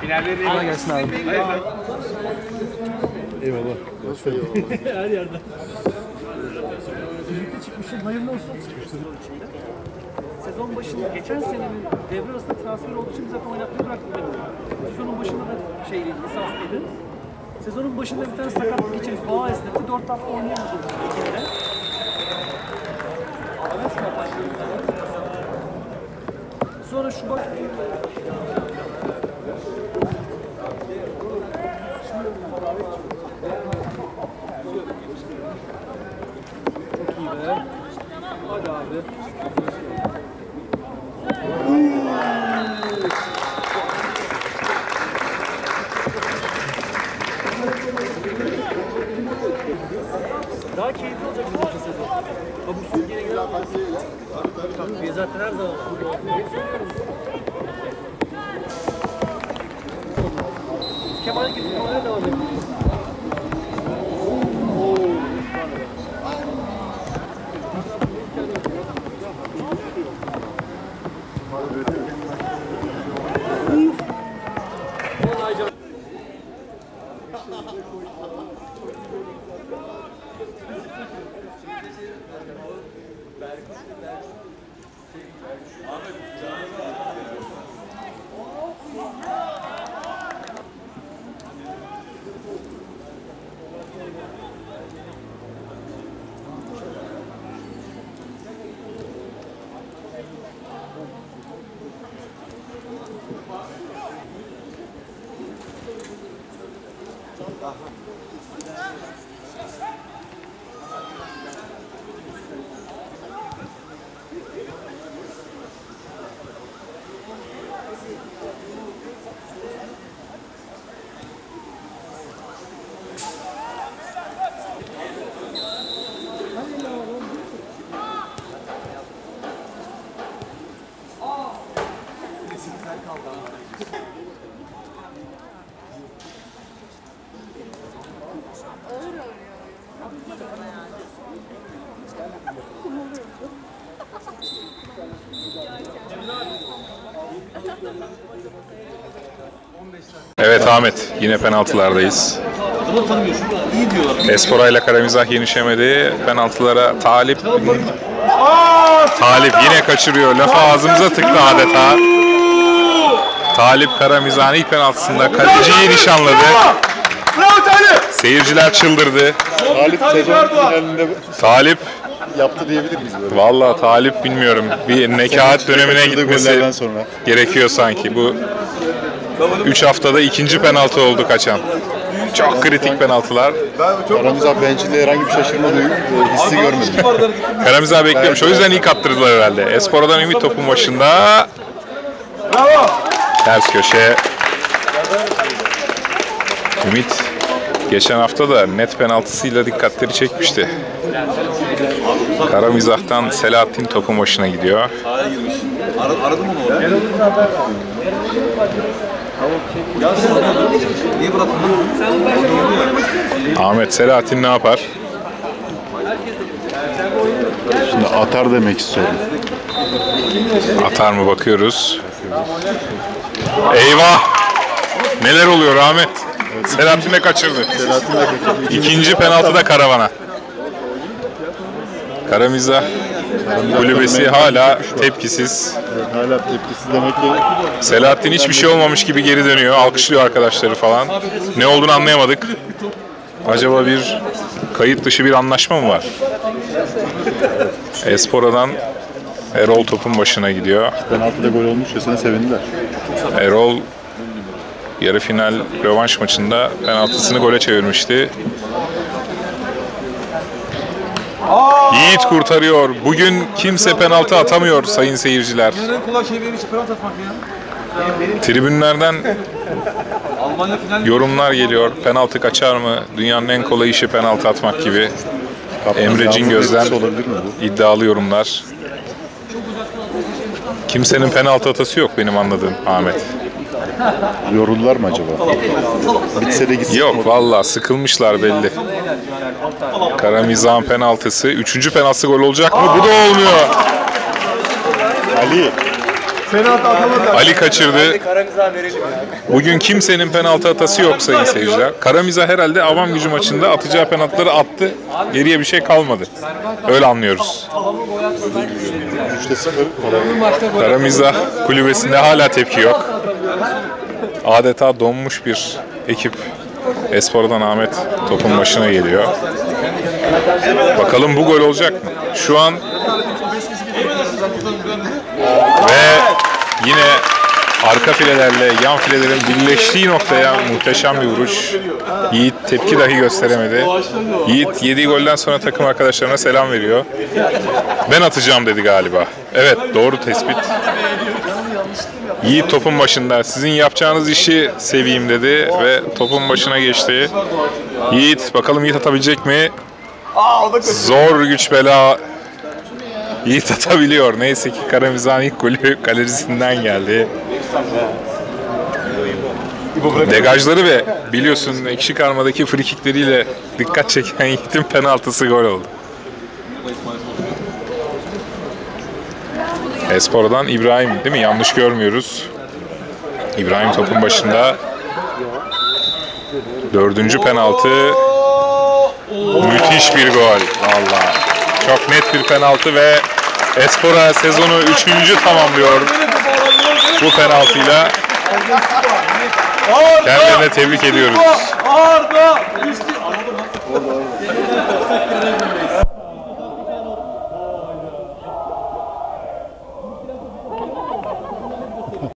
Finalleri Kolay gelsin abi. Eyvallah. Her yerden. Birlikte çıkmışım. Hayırlı olsun. Sezon başında geçen senenin devre arasında transfer olduğu için zaten oynatmayı bıraktım ben. Sezonun başında da şeydi, lisanslıydı. Sezonun başında bir tane sakatlık geçirip bağ esnetti. 4 hafta oynayamadı başladı. Sonra Şubat Çok iyi be. Hadi abi. Daha keyifli olacak bizim için sezon. Abuk yine girer. Takviye zaten her zaman mal, gib mal hin, Evet Ahmet, yine penaltılardayız. Espora ile Karamizah yenişemedi. Penaltılara Talip Talip yine kaçırıyor. Lafı ağzımıza tıktı adeta. Talip Karamizah'ın ilk penaltısında kaleciyi nişanladı. Seyirciler çıldırdı. Talip sezon finalinde Talip yaptı diyebilir miyiz böyle? Vallahi Talip bilmiyorum. Bir nekaat dönemine gitmesi sonra. gerekiyor sanki. Bu 3 haftada ikinci penaltı oldu kaçan. Çok kritik penaltılar. Aramızda bencilde herhangi bir şaşırma duyu, hissi görmedim. Karamiz abi bekliyormuş. O yüzden ilk attırdılar herhalde. Espora'dan Ümit topun başında. Ters köşe. Ümit geçen hafta da net penaltısıyla dikkatleri çekmişti. Karamizah'tan Selahattin topun başına gidiyor. Aradım onu? Ahmet Selahattin ne yapar? Şimdi atar demek istiyorum. Atar mı bakıyoruz. Eyvah! Neler oluyor Ahmet? Selahattin de kaçırdı. Selahattin de kaçırdı. İkinci penaltı da Karavan'a. Karamizah kulübesi hala tepkisiz. Evet, hala tepkisiz demek ki Selahattin hiçbir şey olmamış gibi geri dönüyor. Alkışlıyor arkadaşları falan. Ne olduğunu anlayamadık. Acaba bir kayıt dışı bir anlaşma mı var? Espora'dan Erol topun başına gidiyor. penaltıda gol olmuş ya sana sevindiler. Erol yarı final rövanş maçında penaltısını gole çevirmişti. Yiğit kurtarıyor. Bugün kimse penaltı atamıyor sayın seyirciler. En kolay şey benim için penaltı atmak ya. Tribünlerden yorumlar geliyor. Penaltı kaçar mı? Dünyanın en kolay işi penaltı atmak gibi. Emre Cingöz'den etkisi olabilir mi bu? iddialı yorumlar. Kimsenin penaltı atası yok benim anladığım Ahmet. Yoruldular mı acaba? Bitse de gitsin. Yok valla sıkılmışlar belli. Karamizan penaltısı. Üçüncü penaltısı gol olacak mı? Bu da olmuyor. Ali. Ali kaçırdı. Bugün kimsenin penaltı atası yok sayın seyirciler. Karamiza herhalde avam gücü maçında atacağı penaltıları attı. Geriye bir şey kalmadı. Öyle anlıyoruz. Karamiza kulübesinde hala tepki yok. Adeta donmuş bir ekip. Espor'dan Ahmet topun başına geliyor. Bakalım bu gol olacak mı? Şu an ve yine arka filelerle yan filelerin birleştiği noktaya muhteşem bir vuruş. Yiğit tepki dahi gösteremedi. Yiğit yediği golden sonra takım arkadaşlarına selam veriyor. Ben atacağım dedi galiba. Evet doğru tespit. Yiğit topun başında. Sizin yapacağınız işi seveyim dedi ve topun başına geçti. Yiğit bakalım Yiğit atabilecek mi? Zor güç bela Yiğit atabiliyor. Neyse ki Karamizan ilk golü galerisinden geldi. Degajları ve biliyorsun ekşi karmadaki frikikleriyle dikkat çeken Yiğit'in penaltısı gol oldu. Espor'dan İbrahim değil mi? Yanlış görmüyoruz. İbrahim topun başında. Dördüncü penaltı. Müthiş bir gol. Valla. Çok net bir penaltı ve Espora sezonu üçüncü tamamlıyor bu penaltıyla. Kendilerine tebrik ediyoruz. Arda! Üstü